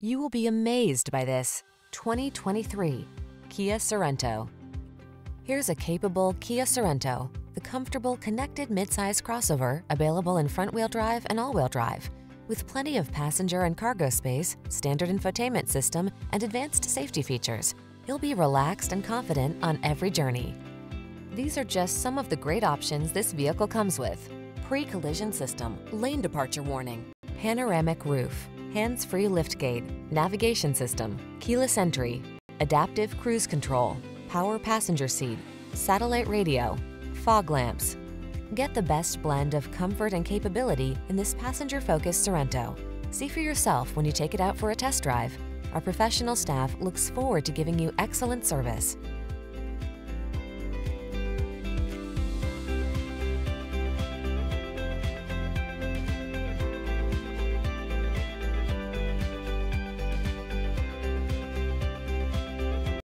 You will be amazed by this 2023 Kia Sorento. Here's a capable Kia Sorento, the comfortable, connected midsize crossover available in front-wheel drive and all-wheel drive. With plenty of passenger and cargo space, standard infotainment system, and advanced safety features, you'll be relaxed and confident on every journey. These are just some of the great options this vehicle comes with. Pre-collision system, lane departure warning, panoramic roof, hands-free liftgate, navigation system, keyless entry, adaptive cruise control, power passenger seat, satellite radio, fog lamps. Get the best blend of comfort and capability in this passenger-focused Sorento. See for yourself when you take it out for a test drive. Our professional staff looks forward to giving you excellent service.